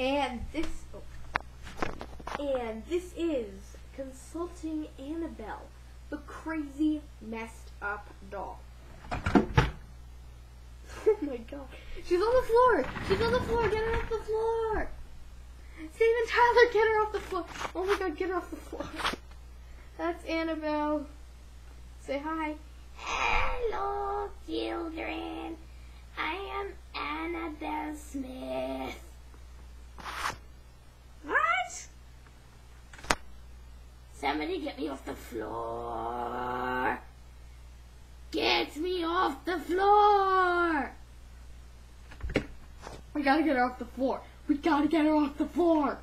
And this, and this is consulting Annabelle, the crazy messed up doll. Oh my god, she's on the floor. She's on the floor. Get her off the floor. Steven Tyler, get her off the floor. Oh my god, get her off the floor. That's Annabelle. Say hi. Hello, children. I am Annabelle Smith. What? Somebody get me off the floor. Get me off the floor. We gotta get her off the floor. We gotta get her off the floor.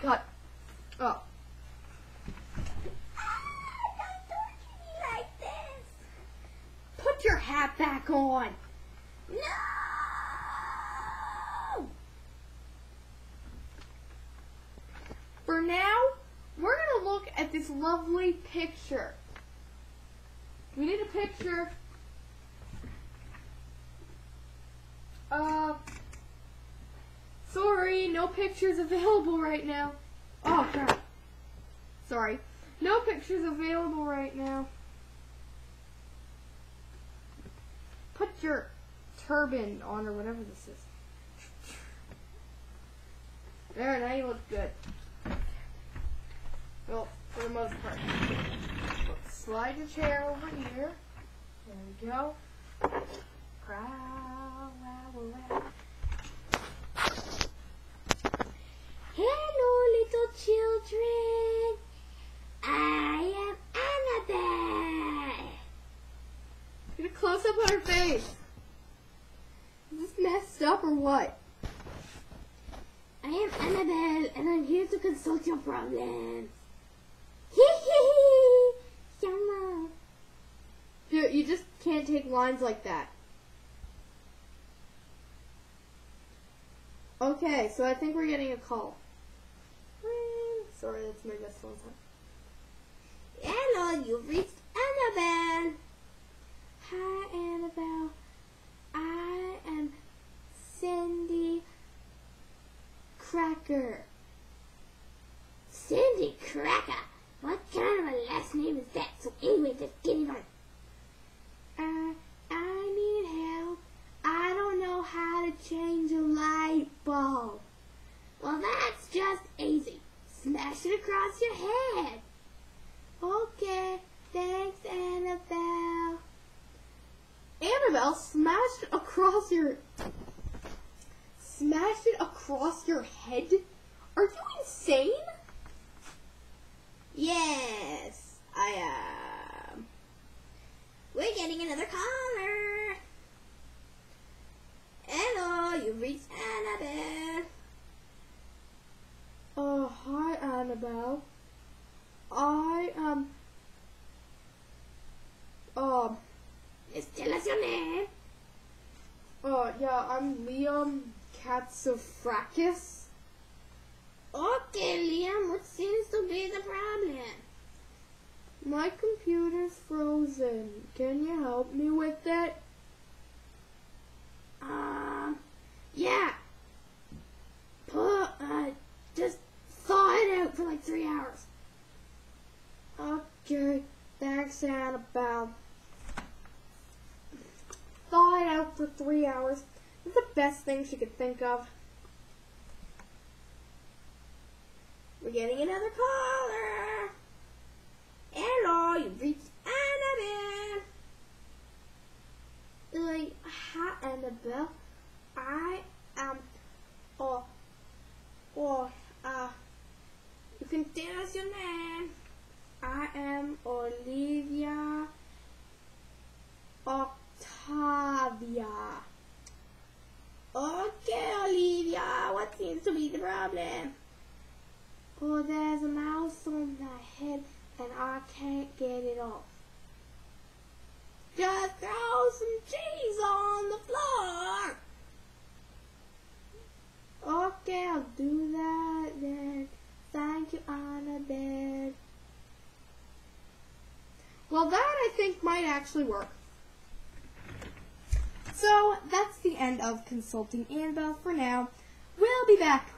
God. Oh. Don't torture me like this. Put your hat back on. No. For now, we're gonna look at this lovely picture. We need a picture. Uh, sorry, no pictures available right now. Oh crap. Sorry, no pictures available right now. Put your turban on or whatever this is. There, now you look good. The. Slide your chair over here. There we go. Crow, wow, wow. Hello, little children. I am Annabelle. Get a close up on her face. Is this messed up or what? I am Annabelle, and I'm here to consult your problems. You just can't take lines like that. Okay, so I think we're getting a call. Hmm, Sorry, that's my best phone sound. Hello, you've reached Annabelle. Hi, Annabelle. I am Cindy Cracker. Cindy Cracker. What kind of a last name is that? So anyway, just get it on. Uh, I need help. I don't know how to change a light bulb. Well, that's just easy. Smash it across your head. Okay, thanks, Annabelle. Annabelle, smashed it across your... Smashed it across your head? Are you insane? Yes, I am. We're getting another caller. Hello, you've reached Annabelle. Oh, hi, Annabelle. I am... Um, Just tell us your name. uh, yeah, I'm Liam Katsofrakis. Okay, Liam, what seems to be the problem? My computer's frozen. Can you help me with it? Um, yeah. Put, uh, just thaw it out for like three hours. Okay, thanks, Annabelle. Thaw it out for three hours. That's the best thing she could think of. We're getting another caller. Hello, you've reached Annabelle. Like, hi, Annabelle. I am, oh, oh, uh, You can tell us your name. I am Olivia Octavia. Okay, Olivia, what seems to be the problem? Oh, there's a mouse on my head and I can't get it off. Just throw some cheese on the floor. Okay, I'll do that then. Thank you, Annabelle. Well, that I think might actually work. So, that's the end of Consulting Annabelle for now. We I'll be back.